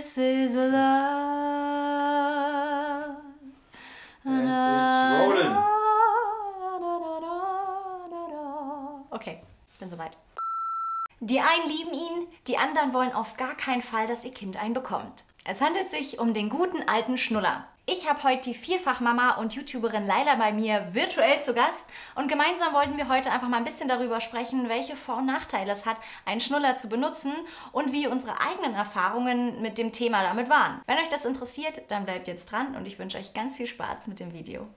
This is love. And it's rolling. Okay, bin soweit. Die einen lieben ihn, die anderen wollen auf gar keinen Fall, dass ihr Kind einen bekommt. Es handelt sich um den guten alten Schnuller. Ich habe heute die Vielfachmama und YouTuberin Laila bei mir virtuell zu Gast und gemeinsam wollten wir heute einfach mal ein bisschen darüber sprechen, welche Vor- und Nachteile es hat, einen Schnuller zu benutzen und wie unsere eigenen Erfahrungen mit dem Thema damit waren. Wenn euch das interessiert, dann bleibt jetzt dran und ich wünsche euch ganz viel Spaß mit dem Video.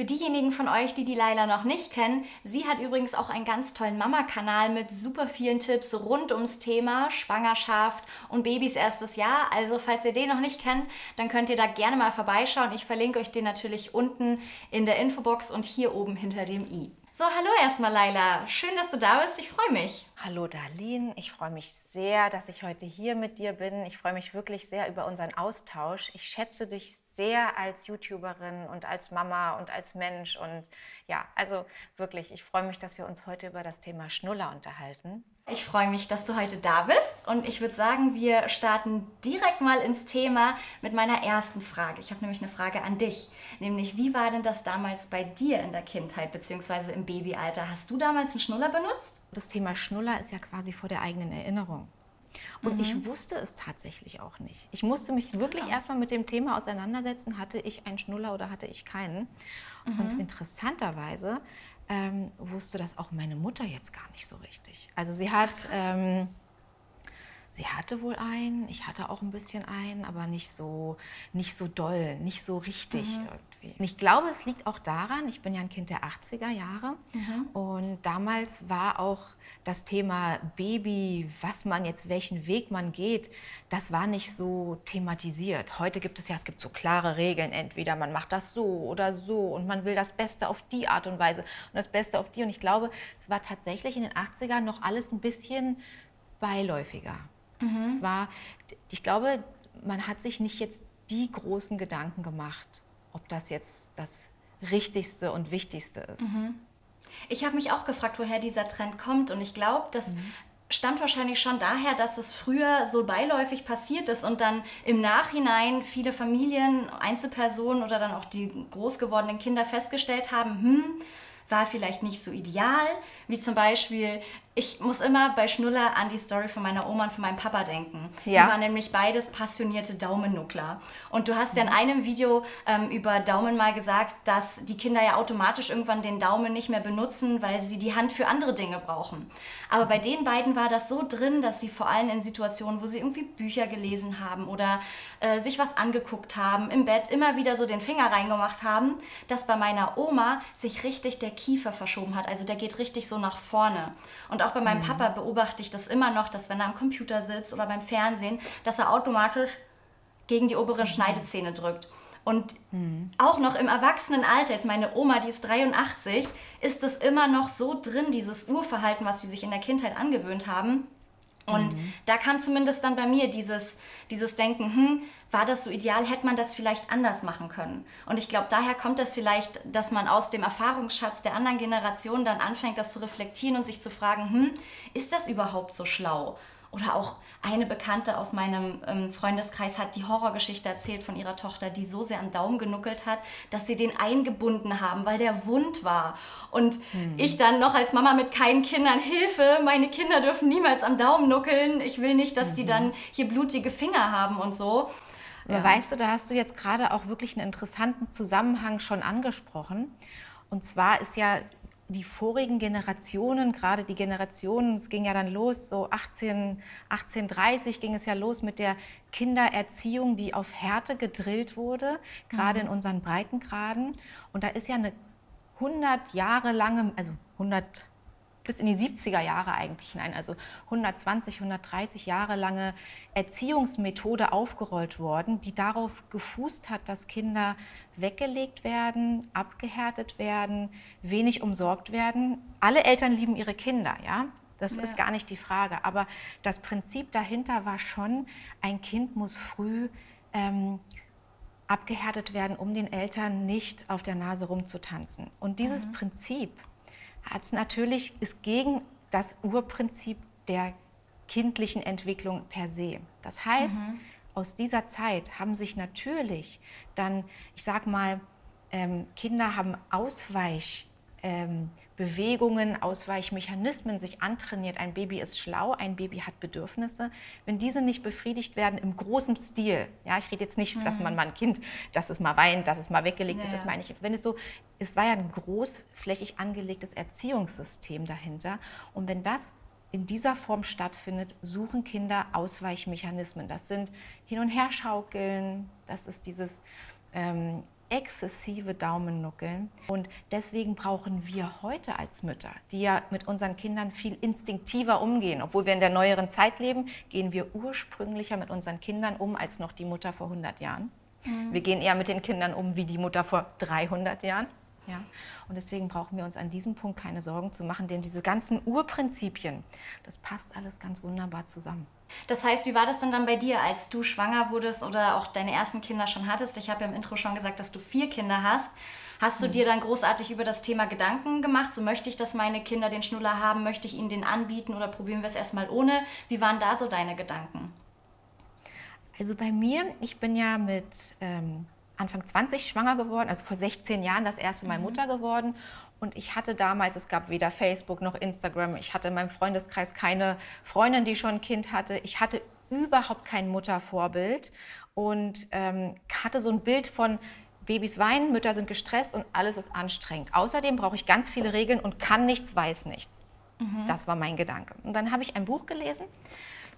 Für diejenigen von euch, die die Laila noch nicht kennen, sie hat übrigens auch einen ganz tollen Mama-Kanal mit super vielen Tipps rund ums Thema Schwangerschaft und Babys erstes Jahr. Also falls ihr den noch nicht kennt, dann könnt ihr da gerne mal vorbeischauen. Ich verlinke euch den natürlich unten in der Infobox und hier oben hinter dem i. So, hallo erstmal Laila. Schön, dass du da bist. Ich freue mich. Hallo Darlene, ich freue mich sehr, dass ich heute hier mit dir bin. Ich freue mich wirklich sehr über unseren Austausch. Ich schätze dich sehr als YouTuberin und als Mama und als Mensch. Und ja, also wirklich, ich freue mich, dass wir uns heute über das Thema Schnuller unterhalten. Ich freue mich, dass du heute da bist und ich würde sagen, wir starten direkt mal ins Thema mit meiner ersten Frage. Ich habe nämlich eine Frage an dich, nämlich wie war denn das damals bei dir in der Kindheit bzw. im Babyalter? Hast du damals einen Schnuller benutzt? Das Thema Schnuller ist ja quasi vor der eigenen Erinnerung. Und mhm. ich wusste es tatsächlich auch nicht. Ich musste mich wirklich ja. erstmal mit dem Thema auseinandersetzen, hatte ich einen Schnuller oder hatte ich keinen. Mhm. Und interessanterweise ähm, wusste das auch meine Mutter jetzt gar nicht so richtig. Also sie hat... Ähm, sie hatte wohl einen, ich hatte auch ein bisschen einen, aber nicht so, nicht so doll, nicht so richtig mhm. Irgendwie. Und ich glaube, es liegt auch daran, ich bin ja ein Kind der 80er Jahre mhm. und damals war auch das Thema Baby, was man jetzt, welchen Weg man geht, das war nicht so thematisiert. Heute gibt es ja, es gibt so klare Regeln, entweder man macht das so oder so und man will das Beste auf die Art und Weise und das Beste auf die. Und ich glaube, es war tatsächlich in den 80ern noch alles ein bisschen beiläufiger. Mhm. Es war, ich glaube, man hat sich nicht jetzt die großen Gedanken gemacht, ob das jetzt das Richtigste und Wichtigste ist. Mhm. Ich habe mich auch gefragt, woher dieser Trend kommt und ich glaube, das mhm. stammt wahrscheinlich schon daher, dass es früher so beiläufig passiert ist und dann im Nachhinein viele Familien, Einzelpersonen oder dann auch die groß gewordenen Kinder festgestellt haben, hm, war vielleicht nicht so ideal, wie zum Beispiel ich muss immer bei Schnuller an die Story von meiner Oma und von meinem Papa denken. Ja. Die waren nämlich beides passionierte Daumennuckler. Und du hast ja in mhm. einem Video ähm, über Daumen mal gesagt, dass die Kinder ja automatisch irgendwann den Daumen nicht mehr benutzen, weil sie die Hand für andere Dinge brauchen. Aber bei den beiden war das so drin, dass sie vor allem in Situationen, wo sie irgendwie Bücher gelesen haben oder äh, sich was angeguckt haben, im Bett immer wieder so den Finger reingemacht haben, dass bei meiner Oma sich richtig der Kiefer verschoben hat. Also der geht richtig so nach vorne. Und auch bei meinem mhm. Papa beobachte ich das immer noch, dass wenn er am Computer sitzt oder beim Fernsehen, dass er automatisch gegen die oberen mhm. Schneidezähne drückt. Und mhm. auch noch im Erwachsenenalter, jetzt meine Oma, die ist 83, ist es immer noch so drin, dieses Urverhalten, was sie sich in der Kindheit angewöhnt haben. Und mhm. da kam zumindest dann bei mir dieses, dieses Denken, hm, war das so ideal, hätte man das vielleicht anders machen können. Und ich glaube, daher kommt das vielleicht, dass man aus dem Erfahrungsschatz der anderen Generationen dann anfängt, das zu reflektieren und sich zu fragen, hm, ist das überhaupt so schlau? Oder auch eine Bekannte aus meinem ähm, Freundeskreis hat die Horrorgeschichte erzählt von ihrer Tochter, die so sehr am Daumen genuckelt hat, dass sie den eingebunden haben, weil der wund war. Und hm. ich dann noch als Mama mit keinen Kindern, Hilfe, meine Kinder dürfen niemals am Daumen nuckeln. Ich will nicht, dass mhm. die dann hier blutige Finger haben und so. Ja. Weißt du, da hast du jetzt gerade auch wirklich einen interessanten Zusammenhang schon angesprochen. Und zwar ist ja die vorigen Generationen, gerade die Generationen, es ging ja dann los, so 18, 1830 ging es ja los mit der Kindererziehung, die auf Härte gedrillt wurde, gerade mhm. in unseren Breitengraden. Und da ist ja eine 100 Jahre lange, also 100 bis in die 70er Jahre eigentlich hinein, also 120, 130 Jahre lange Erziehungsmethode aufgerollt worden, die darauf gefußt hat, dass Kinder weggelegt werden, abgehärtet werden, wenig umsorgt werden. Alle Eltern lieben ihre Kinder, ja. Das ja. ist gar nicht die Frage. Aber das Prinzip dahinter war schon, ein Kind muss früh ähm, abgehärtet werden, um den Eltern nicht auf der Nase rumzutanzen. Und dieses mhm. Prinzip hat es natürlich, ist gegen das Urprinzip der kindlichen Entwicklung per se. Das heißt, mhm. aus dieser Zeit haben sich natürlich dann, ich sag mal, ähm, Kinder haben Ausweich. Ähm, Bewegungen, Ausweichmechanismen sich antrainiert. Ein Baby ist schlau, ein Baby hat Bedürfnisse. Wenn diese nicht befriedigt werden im großen Stil, ja, ich rede jetzt nicht, mhm. dass man mal ein Kind, dass es mal weint, dass es mal weggelegt ja, wird, das meine ich. Wenn es so, es war ja ein großflächig angelegtes Erziehungssystem dahinter. Und wenn das in dieser Form stattfindet, suchen Kinder Ausweichmechanismen. Das sind Hin- und Herschaukeln, das ist dieses ähm, exzessive Daumennuckeln. Und deswegen brauchen wir heute als Mütter, die ja mit unseren Kindern viel instinktiver umgehen, obwohl wir in der neueren Zeit leben, gehen wir ursprünglicher mit unseren Kindern um als noch die Mutter vor 100 Jahren. Mhm. Wir gehen eher mit den Kindern um wie die Mutter vor 300 Jahren. Ja? Und deswegen brauchen wir uns an diesem Punkt keine Sorgen zu machen, denn diese ganzen Urprinzipien, das passt alles ganz wunderbar zusammen. Das heißt, wie war das denn dann bei dir, als du schwanger wurdest oder auch deine ersten Kinder schon hattest? Ich habe ja im Intro schon gesagt, dass du vier Kinder hast. Hast du mhm. dir dann großartig über das Thema Gedanken gemacht? So möchte ich, dass meine Kinder den Schnuller haben? Möchte ich ihnen den anbieten oder probieren wir es erstmal ohne? Wie waren da so deine Gedanken? Also bei mir, ich bin ja mit ähm, Anfang 20 schwanger geworden, also vor 16 Jahren das erste Mal mhm. Mutter geworden. Und ich hatte damals, es gab weder Facebook noch Instagram, ich hatte in meinem Freundeskreis keine Freundin, die schon ein Kind hatte. Ich hatte überhaupt kein Muttervorbild und ähm, hatte so ein Bild von Babys weinen, Mütter sind gestresst und alles ist anstrengend. Außerdem brauche ich ganz viele Regeln und kann nichts, weiß nichts. Mhm. Das war mein Gedanke. Und dann habe ich ein Buch gelesen,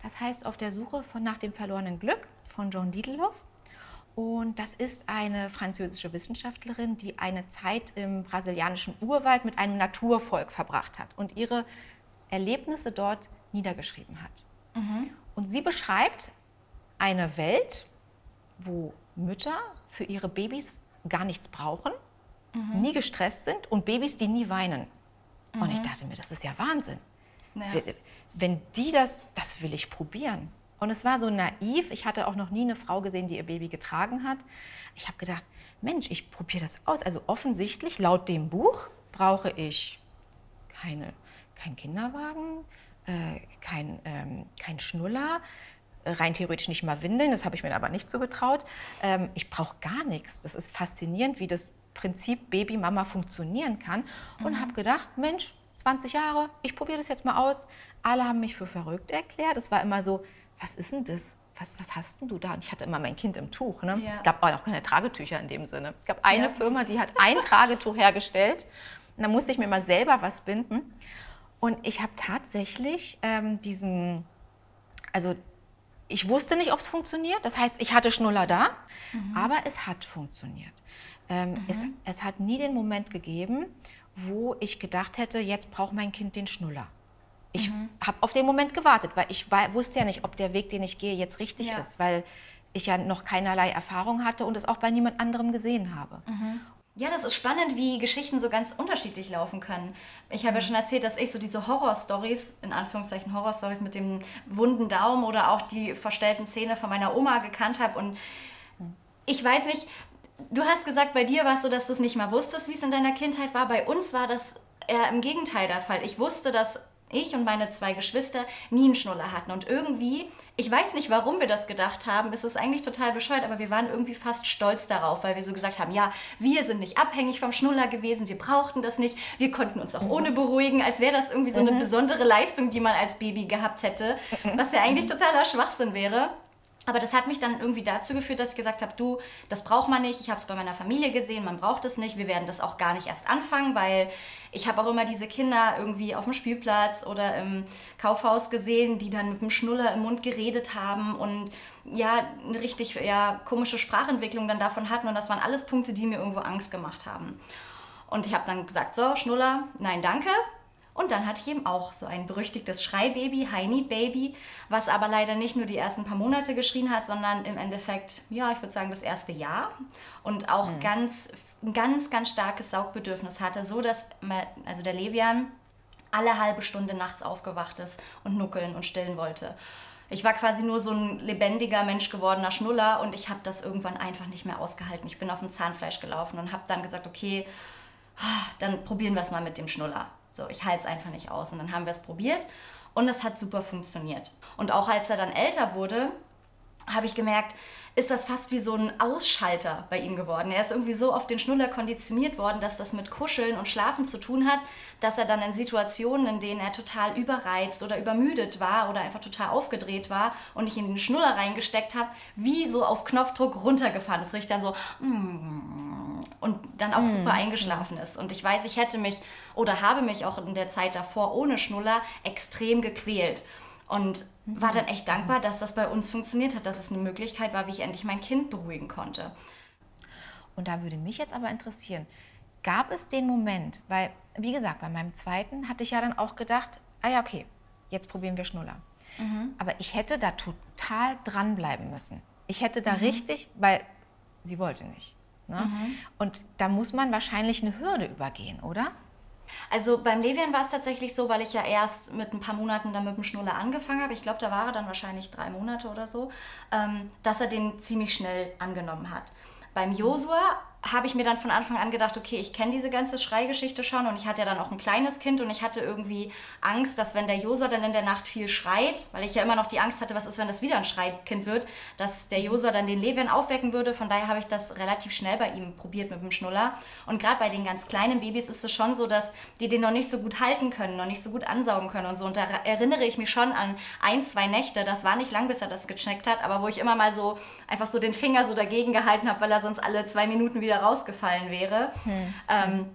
das heißt Auf der Suche von nach dem verlorenen Glück von John Diedelhoff. Und das ist eine französische Wissenschaftlerin, die eine Zeit im brasilianischen Urwald mit einem Naturvolk verbracht hat und ihre Erlebnisse dort niedergeschrieben hat. Mhm. Und sie beschreibt eine Welt, wo Mütter für ihre Babys gar nichts brauchen, mhm. nie gestresst sind und Babys, die nie weinen. Mhm. Und ich mhm. dachte mir, das ist ja Wahnsinn. Ja. Wenn die das, das will ich probieren. Und es war so naiv. Ich hatte auch noch nie eine Frau gesehen, die ihr Baby getragen hat. Ich habe gedacht, Mensch, ich probiere das aus. Also offensichtlich, laut dem Buch, brauche ich keine, keinen Kinderwagen, äh, kein, ähm, kein Schnuller, rein theoretisch nicht mal Windeln, das habe ich mir aber nicht so getraut. Ähm, ich brauche gar nichts. Das ist faszinierend, wie das Prinzip Baby-Mama funktionieren kann. Und mhm. habe gedacht, Mensch, 20 Jahre, ich probiere das jetzt mal aus. Alle haben mich für verrückt erklärt. Es war immer so, was ist denn das? Was, was hast denn du da? Und ich hatte immer mein Kind im Tuch. Ne? Ja. Es gab auch keine Tragetücher in dem Sinne. Es gab eine ja. Firma, die hat ein Tragetuch hergestellt. Und da musste ich mir mal selber was binden. Und ich habe tatsächlich ähm, diesen, also ich wusste nicht, ob es funktioniert. Das heißt, ich hatte Schnuller da, mhm. aber es hat funktioniert. Ähm, mhm. es, es hat nie den Moment gegeben, wo ich gedacht hätte, jetzt braucht mein Kind den Schnuller. Ich mhm. habe auf den Moment gewartet, weil ich war, wusste ja nicht, ob der Weg, den ich gehe, jetzt richtig ja. ist, weil ich ja noch keinerlei Erfahrung hatte und es auch bei niemand anderem gesehen habe. Mhm. Ja, das ist spannend, wie Geschichten so ganz unterschiedlich laufen können. Ich habe ja mhm. schon erzählt, dass ich so diese Horror-Stories, in Anführungszeichen Horror-Stories mit dem wunden Daumen oder auch die verstellten Zähne von meiner Oma gekannt habe. Und ich weiß nicht, du hast gesagt, bei dir war es so, dass du es nicht mal wusstest, wie es in deiner Kindheit war. Bei uns war das eher im Gegenteil der Fall. Ich wusste, dass ich und meine zwei Geschwister nie einen Schnuller hatten. Und irgendwie, ich weiß nicht, warum wir das gedacht haben, es ist eigentlich total bescheuert, aber wir waren irgendwie fast stolz darauf, weil wir so gesagt haben, ja, wir sind nicht abhängig vom Schnuller gewesen, wir brauchten das nicht, wir konnten uns auch mhm. ohne beruhigen, als wäre das irgendwie so eine mhm. besondere Leistung, die man als Baby gehabt hätte, was ja eigentlich totaler Schwachsinn wäre. Aber das hat mich dann irgendwie dazu geführt, dass ich gesagt habe, du, das braucht man nicht. Ich habe es bei meiner Familie gesehen, man braucht es nicht. Wir werden das auch gar nicht erst anfangen, weil ich habe auch immer diese Kinder irgendwie auf dem Spielplatz oder im Kaufhaus gesehen, die dann mit dem Schnuller im Mund geredet haben und ja, eine richtig ja, komische Sprachentwicklung dann davon hatten. Und das waren alles Punkte, die mir irgendwo Angst gemacht haben. Und ich habe dann gesagt, so, Schnuller, nein, danke. Und dann hatte ich eben auch so ein berüchtigtes Schreibaby, High Need Baby, was aber leider nicht nur die ersten paar Monate geschrien hat, sondern im Endeffekt, ja, ich würde sagen, das erste Jahr und auch mhm. ganz, ganz, ganz starkes Saugbedürfnis hatte, so dass, also der Levian alle halbe Stunde nachts aufgewacht ist und nuckeln und stillen wollte. Ich war quasi nur so ein lebendiger Mensch gewordener Schnuller und ich habe das irgendwann einfach nicht mehr ausgehalten. Ich bin auf dem Zahnfleisch gelaufen und habe dann gesagt, okay, ah, dann probieren wir es mal mit dem Schnuller. So, ich halte es einfach nicht aus. Und dann haben wir es probiert und es hat super funktioniert. Und auch als er dann älter wurde, habe ich gemerkt, ist das fast wie so ein Ausschalter bei ihm geworden. Er ist irgendwie so auf den Schnuller konditioniert worden, dass das mit Kuscheln und Schlafen zu tun hat, dass er dann in Situationen, in denen er total überreizt oder übermüdet war oder einfach total aufgedreht war und ich in den Schnuller reingesteckt habe, wie so auf Knopfdruck runtergefahren ist. Richtig dann so und dann auch super eingeschlafen ist. Und ich weiß, ich hätte mich oder habe mich auch in der Zeit davor ohne Schnuller extrem gequält. Und war dann echt dankbar, dass das bei uns funktioniert hat, dass es eine Möglichkeit war, wie ich endlich mein Kind beruhigen konnte. Und da würde mich jetzt aber interessieren, gab es den Moment, weil, wie gesagt, bei meinem zweiten hatte ich ja dann auch gedacht, ah ja, okay, jetzt probieren wir Schnuller. Mhm. Aber ich hätte da total dranbleiben müssen. Ich hätte da mhm. richtig, weil sie wollte nicht. Ne? Mhm. Und da muss man wahrscheinlich eine Hürde übergehen, oder? Also beim Levian war es tatsächlich so, weil ich ja erst mit ein paar Monaten dann mit dem Schnuller angefangen habe, ich glaube, da war er dann wahrscheinlich drei Monate oder so, ähm, dass er den ziemlich schnell angenommen hat. Beim Josua habe ich mir dann von Anfang an gedacht, okay, ich kenne diese ganze Schreigeschichte schon und ich hatte ja dann auch ein kleines Kind und ich hatte irgendwie Angst, dass wenn der Josua dann in der Nacht viel schreit, weil ich ja immer noch die Angst hatte, was ist, wenn das wieder ein Schreikind wird, dass der Josua dann den Levian aufwecken würde. Von daher habe ich das relativ schnell bei ihm probiert mit dem Schnuller. Und gerade bei den ganz kleinen Babys ist es schon so, dass die den noch nicht so gut halten können, noch nicht so gut ansaugen können und so. Und da erinnere ich mich schon an ein, zwei Nächte, das war nicht lang, bis er das gecheckt hat, aber wo ich immer mal so einfach so den Finger so dagegen gehalten habe, weil er sonst alle zwei Minuten wieder rausgefallen wäre. Hm. Ähm,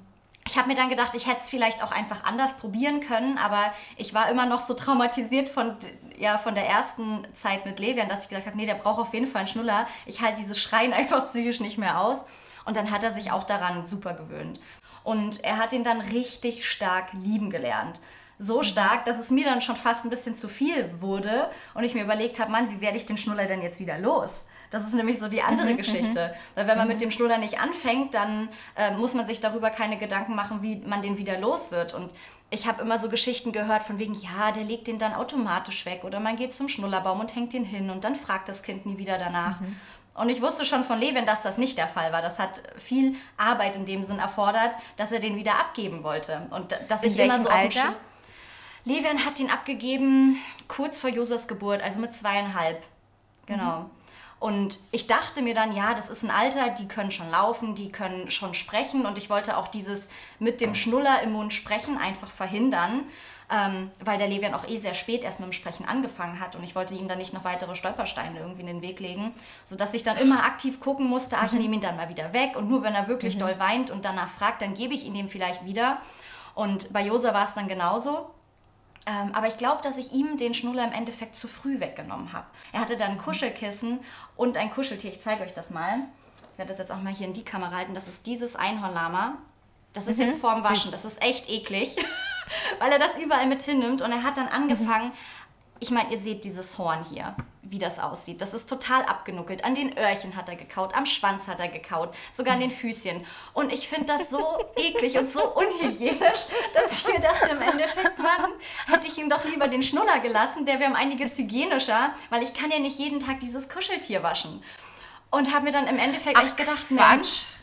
ich habe mir dann gedacht, ich hätte es vielleicht auch einfach anders probieren können, aber ich war immer noch so traumatisiert von, ja, von der ersten Zeit mit Levian, dass ich gesagt habe, nee, der braucht auf jeden Fall einen Schnuller. Ich halte dieses Schreien einfach psychisch nicht mehr aus. Und dann hat er sich auch daran super gewöhnt. Und er hat ihn dann richtig stark lieben gelernt. So stark, dass es mir dann schon fast ein bisschen zu viel wurde und ich mir überlegt habe, Mann, wie werde ich den Schnuller denn jetzt wieder los? Das ist nämlich so die andere mhm, Geschichte. Mhm. Weil wenn man mit mhm. dem Schnuller nicht anfängt, dann äh, muss man sich darüber keine Gedanken machen, wie man den wieder los wird. Und ich habe immer so Geschichten gehört von wegen, ja, der legt den dann automatisch weg oder man geht zum Schnullerbaum und hängt den hin und dann fragt das Kind nie wieder danach. Mhm. Und ich wusste schon von Levin, dass das nicht der Fall war. Das hat viel Arbeit in dem Sinn erfordert, dass er den wieder abgeben wollte. Und dass in ich immer so Alter? Levin hat ihn abgegeben kurz vor Josas Geburt, also mit zweieinhalb. Genau. Mhm. Und ich dachte mir dann, ja, das ist ein Alter, die können schon laufen, die können schon sprechen. Und ich wollte auch dieses mit dem Schnuller im Mund sprechen einfach verhindern, ähm, weil der Levian auch eh sehr spät erst mit dem Sprechen angefangen hat. Und ich wollte ihm dann nicht noch weitere Stolpersteine irgendwie in den Weg legen, sodass ich dann immer aktiv gucken musste, ah, ich mhm. nehme ihn dann mal wieder weg. Und nur wenn er wirklich mhm. doll weint und danach fragt, dann gebe ich ihn dem vielleicht wieder. Und bei Josa war es dann genauso. Ähm, aber ich glaube, dass ich ihm den Schnuller im Endeffekt zu früh weggenommen habe. Er hatte dann ein Kuschelkissen und ein Kuscheltier. Ich zeige euch das mal. Ich werde das jetzt auch mal hier in die Kamera halten. Das ist dieses Einhornlama. Das ist mhm. jetzt vorm Waschen. Das ist echt eklig, weil er das überall mit hinnimmt. Und er hat dann angefangen, ich meine, ihr seht dieses Horn hier, wie das aussieht. Das ist total abgenuckelt. An den Öhrchen hat er gekaut, am Schwanz hat er gekaut, sogar an den Füßchen. Und ich finde das so eklig und so unhygienisch, dass ich mir dachte, im Endeffekt, Mann, hätte ich ihm doch lieber den Schnuller gelassen. Der wäre um einiges hygienischer, weil ich kann ja nicht jeden Tag dieses Kuscheltier waschen. Und habe mir dann im Endeffekt Ach, echt gedacht, Mensch...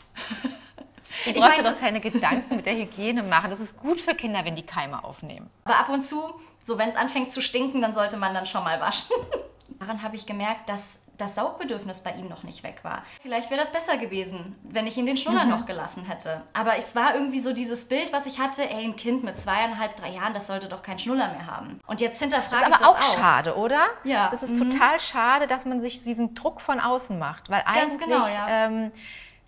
Du brauchst ich mein, doch keine Gedanken mit der Hygiene machen. Das ist gut für Kinder, wenn die Keime aufnehmen. Aber ab und zu so, wenn es anfängt zu stinken, dann sollte man dann schon mal waschen. Daran habe ich gemerkt, dass das Saugbedürfnis bei ihm noch nicht weg war. Vielleicht wäre das besser gewesen, wenn ich ihm den Schnuller mhm. noch gelassen hätte. Aber es war irgendwie so dieses Bild, was ich hatte, ey, ein Kind mit zweieinhalb, drei Jahren, das sollte doch keinen Schnuller mehr haben. Und jetzt hinterfrage ich das auch. Ist aber auch schade, oder? Ja. Das ist mhm. total schade, dass man sich diesen Druck von außen macht. Weil Ganz eigentlich genau, ja. ähm,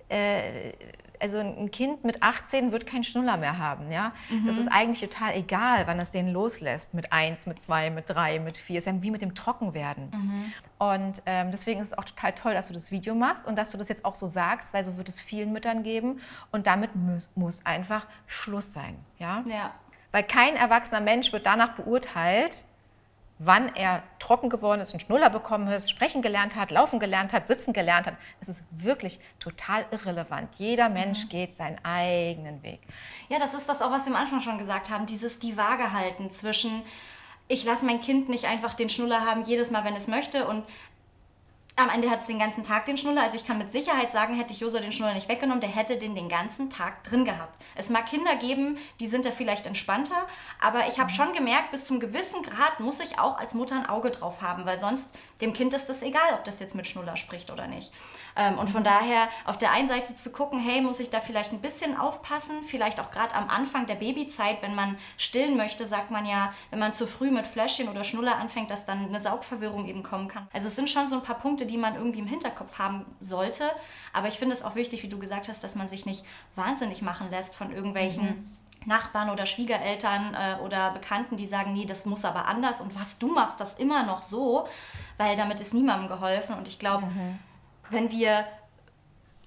äh, also ein Kind mit 18 wird keinen Schnuller mehr haben. Ja? Mhm. Das ist eigentlich total egal, wann es den loslässt. Mit 1, mit 2, mit 3, mit 4. Es ist ja wie mit dem Trockenwerden. Mhm. Und ähm, deswegen ist es auch total toll, dass du das Video machst und dass du das jetzt auch so sagst, weil so wird es vielen Müttern geben. Und damit muss, muss einfach Schluss sein. Ja? ja. Weil kein erwachsener Mensch wird danach beurteilt, wann er trocken geworden ist, einen Schnuller bekommen ist, sprechen gelernt hat, laufen gelernt hat, sitzen gelernt hat. Es ist wirklich total irrelevant. Jeder Mensch mhm. geht seinen eigenen Weg. Ja, das ist das auch, was wir am Anfang schon gesagt haben, dieses die Waage halten zwischen ich lasse mein Kind nicht einfach den Schnuller haben jedes Mal, wenn es möchte und Am Ende hat es den ganzen Tag den Schnuller. Also ich kann mit Sicherheit sagen, hätte ich Josua den Schnuller nicht weggenommen, der hätte den den ganzen Tag drin gehabt. Es mag Kinder geben, die sind da vielleicht entspannter, aber ich habe schon gemerkt, bis zum gewissen Grad muss ich auch als Mutter ein Auge drauf haben, weil sonst dem Kind ist das egal, ob das jetzt mit Schnuller spricht oder nicht. Ähm, und von daher auf der einen Seite zu gucken, hey, muss ich da vielleicht ein bisschen aufpassen, vielleicht auch gerade am Anfang der Babyzeit, wenn man stillen möchte, sagt man ja, wenn man zu früh mit Fläschchen oder Schnuller anfängt, dass dann eine Saugverwirrung eben kommen kann. Also es sind schon so ein paar Punkte, die man irgendwie im Hinterkopf haben sollte. Aber ich finde es auch wichtig, wie du gesagt hast, dass man sich nicht wahnsinnig machen lässt von irgendwelchen mhm. Nachbarn oder Schwiegereltern äh, oder Bekannten, die sagen, nee, das muss aber anders und was du machst, das immer noch so, weil damit ist niemandem geholfen. Und ich glaube, mhm. Wenn wir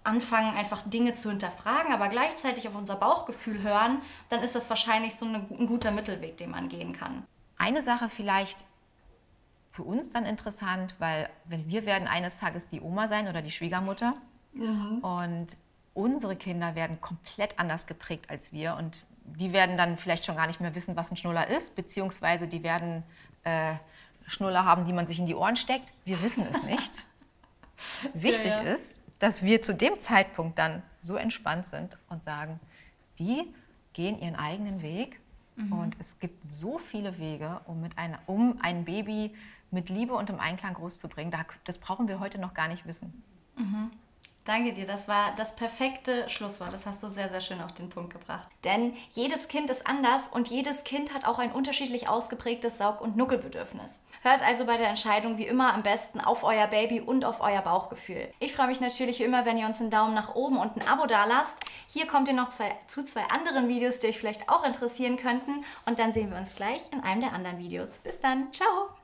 anfangen, einfach Dinge zu hinterfragen, aber gleichzeitig auf unser Bauchgefühl hören, dann ist das wahrscheinlich so eine, ein guter Mittelweg, den man gehen kann. Eine Sache vielleicht für uns dann interessant, weil wenn wir werden eines Tages die Oma sein oder die Schwiegermutter mhm. und unsere Kinder werden komplett anders geprägt als wir und die werden dann vielleicht schon gar nicht mehr wissen, was ein Schnuller ist, beziehungsweise die werden äh, Schnuller haben, die man sich in die Ohren steckt. Wir wissen es nicht. Wichtig ja, ja. ist, dass wir zu dem Zeitpunkt dann so entspannt sind und sagen, die gehen ihren eigenen Weg mhm. und es gibt so viele Wege, um, mit einer, um ein Baby mit Liebe und im Einklang großzubringen. Das brauchen wir heute noch gar nicht wissen. Mhm. Danke dir, das war das perfekte Schlusswort. Das hast du sehr, sehr schön auf den Punkt gebracht. Denn jedes Kind ist anders und jedes Kind hat auch ein unterschiedlich ausgeprägtes Saug- und Nuckelbedürfnis. Hört also bei der Entscheidung wie immer am besten auf euer Baby und auf euer Bauchgefühl. Ich freue mich natürlich immer, wenn ihr uns einen Daumen nach oben und ein Abo da lasst. Hier kommt ihr noch zwei, zu zwei anderen Videos, die euch vielleicht auch interessieren könnten. Und dann sehen wir uns gleich in einem der anderen Videos. Bis dann, ciao!